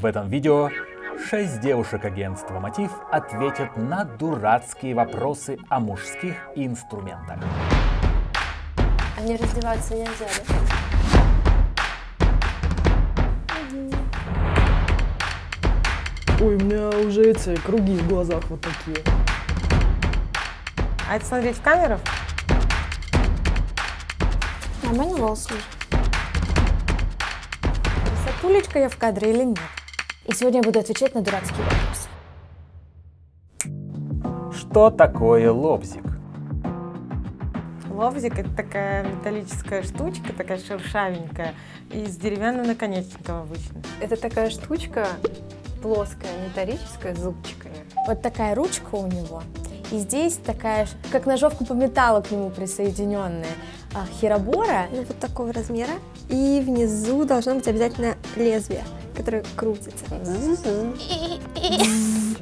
В этом видео шесть девушек агентства «Мотив» ответят на дурацкие вопросы о мужских инструментах. Не раздеваться нельзя, да? Ой, у меня уже эти круги в глазах вот такие. А это смотреть в камеру? Нормально волосы? Красотулечка я в кадре или нет? И сегодня я буду отвечать на дурацкие вопросы. Что такое лобзик? Лобзик – это такая металлическая штучка, такая шершавенькая, и с деревянным наконечником обычно. Это такая штучка плоская, металлическая, с зубчиками. Вот такая ручка у него. И здесь такая, как ножовка по металлу к нему присоединенная. А, херобора ну, вот такого размера. И внизу должно быть обязательно лезвие, которое крутится.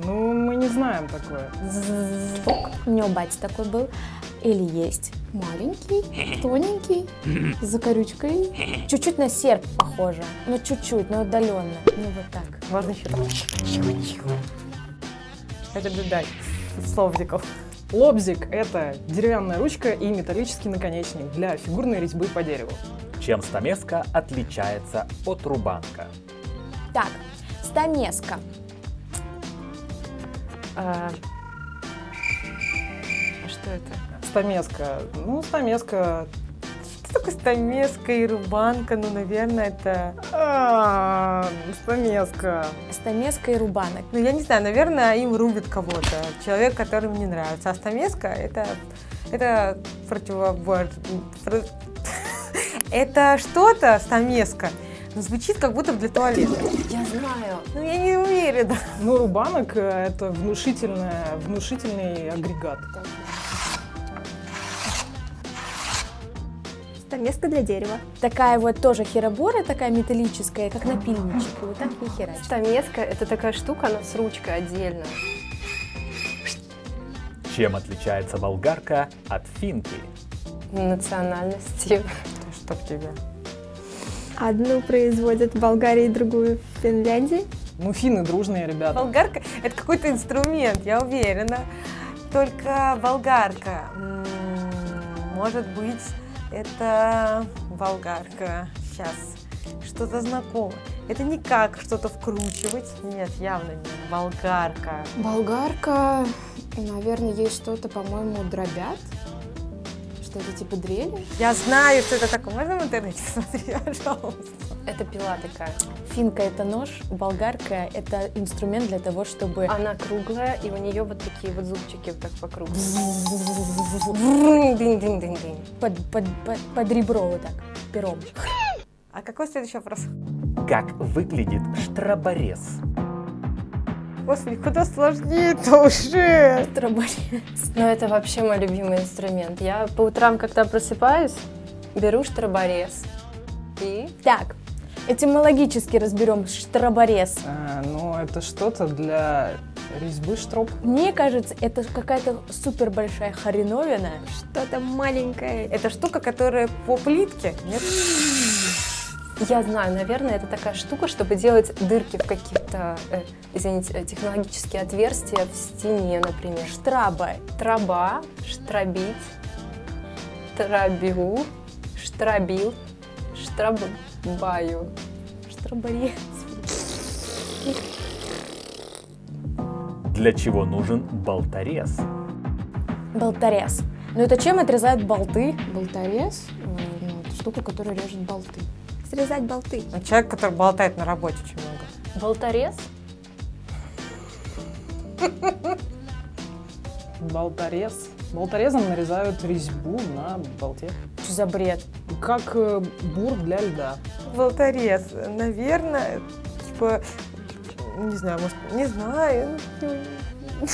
Ну, мы не знаем такое. У него батя такой был. Или есть маленький, тоненький, с закорючкой. Чуть-чуть на серп похоже. Ну, чуть-чуть, но отдаленно. Ну, вот так. Можно еще так. Это беда с лобзиком. Лобзик – это деревянная ручка и металлический наконечник для фигурной резьбы по дереву. Чем стамеска отличается от рубанка? Так, стамеска. А, что это? Стамеска. Ну, стамеска. Что такое стамеска и рубанка? Ну, наверное, это... А, стамеска. Стамеска и рубанок. Ну, я не знаю, наверное, им рубит кого-то. Человек, который мне нравится. А стамеска – это... Это противобор... про- Это что-то, стамеска, но звучит как будто для туалета. Я знаю. Ну, я не уверена. Ну, рубанок э, – это внушительная, внушительный агрегат. Стамеска для дерева. Такая вот тоже херобора, такая металлическая, как напильничек. И вот так и херачит. Стамеска – это такая штука, она с ручкой отдельно. Чем отличается болгарка от финки? Национальностью. Чтоб тебя. Одну производят в Болгарии, другую в Финляндии. Ну, финны дружные ребята. Болгарка – это какой-то инструмент, я уверена. Только болгарка. Может быть, это болгарка. Сейчас. Что-то знакомое. Это не как что-то вкручивать. Нет, явно не болгарка. Болгарка, наверное, есть что-то, по-моему, дробят. Что-то типа дрели. Я знаю, что это такое. Можно в интернете посмотреть, пожалуйста? Это пила такая. Финка – это нож, болгарка – это инструмент для того, чтобы... Она круглая, и у нее вот такие вот зубчики вот так по кругу. Под, под, под, под ребро вот так, пером. А какой следующий вопрос? Как выглядит штроборез? Господи, куда сложнее-то уже? Троборез. Но это вообще мой любимый инструмент. Я по утрам, когда просыпаюсь, беру штроборез и Так, этимологически разберем штроборез. А, ну, это что-то для резьбы штроп. Мне кажется, это какая-то супер большая хреновина. Что-то маленькое. Это штука, которая по плитке? Нет? Я знаю, наверное, это такая штука, чтобы делать дырки в каких-то, э, извините, э, технологические отверстия в стене, например. Штраба. Траба, штробить, трабил, штробил, штробаю. Штроборез. Для чего нужен болторез? Болторез. Ну это чем отрезают болты? Болторез, ну, это штука, которая режет болты. Срезать болты. Ну, Человек, который болтает на работе очень много. Болторез? Болторез. Болторезом нарезают резьбу на болте. Что за бред? Как э, бур для льда. Болторез, наверное, типа, не знаю, может, не знаю.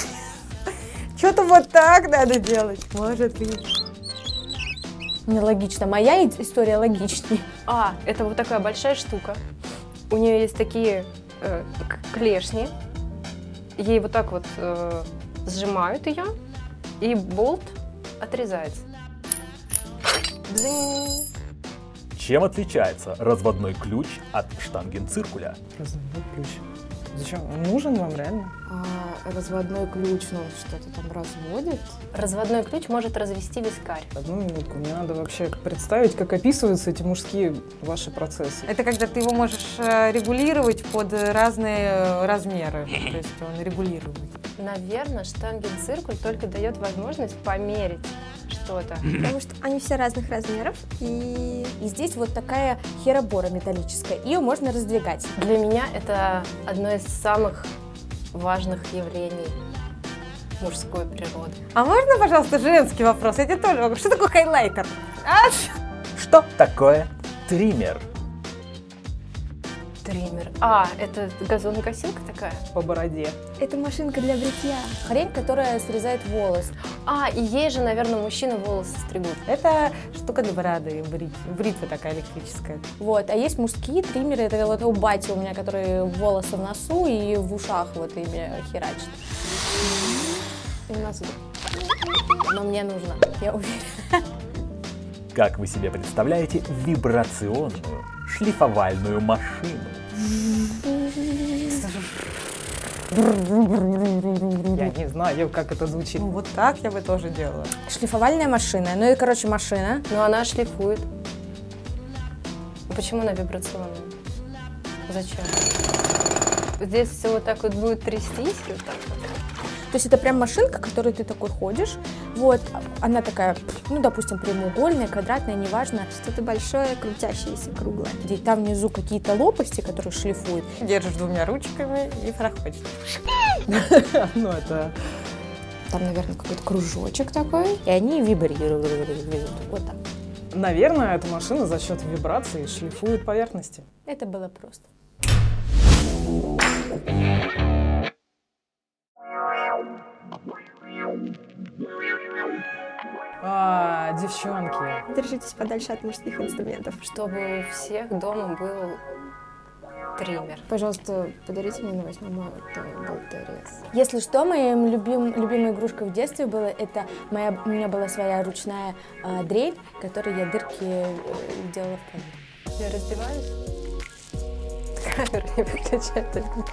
Что-то вот так надо делать, может быть. Нелогично. Моя история логичнее. А, это вот такая большая штука. У нее есть такие э, клешни. Ей вот так вот э, сжимают ее, и болт отрезается. Чем отличается разводной ключ от штангенциркуля? Разводной ключ. Зачем? Он нужен вам реально? А разводной ключ, ну, он что-то там разводит. Разводной ключ может развести вискарь. Одну минутку. Мне надо вообще представить, как описываются эти мужские ваши процессы. Это когда ты его можешь э, регулировать под разные э, размеры. То есть он регулируемый. Наверное, штангенциркуль только дает возможность померить что-то. Потому что они все разных размеров, и И здесь вот такая херобора металлическая. Ее можно раздвигать. Для меня это одно из самых важных явлений мужской природы. А можно, пожалуйста, женский вопрос? Я тебе тоже могу. Что такое хайлайтер? А, Что такое триммер? Триммер. А, это газонокосилка такая? По бороде. это машинка для бритья. Хрень, которая срезает волос. А, и ей же, наверное, мужчины волосы стригут. Это штука для бороды, брит- бритва такая электрическая. Вот. А есть мужские триммеры, это вот у бати у меня, которые волосы в носу и в ушах вот ими херачат. И у нас Но мне нужно, я уверена. Как вы себе представляете вибрационную шлифовальную машину? Я не знаю, как это звучит. Ну, вот так я бы тоже делала. Шлифовальная машина. Ну и, короче, машина. Но она шлифует. Почему она вибрационная? Зачем? Здесь все вот так вот будет трястись, вот так вот. То есть это прям машинка, которой ты такой ходишь. Вот. Она такая, ну, допустим, прямоугольная, квадратная, неважно. Что-то большое, крутящееся, круглое. Где там внизу какие-то лопасти, которые шлифуют. Держишь двумя ручками и проходишь. Ну, это Там, наверное, какой-то кружочек такой. И они вибрируют. Вот так. Наверное, эта машина за счет вибрации шлифует поверхности. Это было просто. А, девчонки. Держитесь подальше от мужских инструментов. Чтобы у всех дома был триммер. Пожалуйста, подарите мне на 8 марта болтерез. Если что, моей любим, любимой игрушкой в детстве было, это моя, у меня была своя ручная а, дрель, которой я дырки э, делала в полу. Я раздеваюсь. Камеру не выключай только.